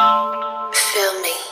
Feel me.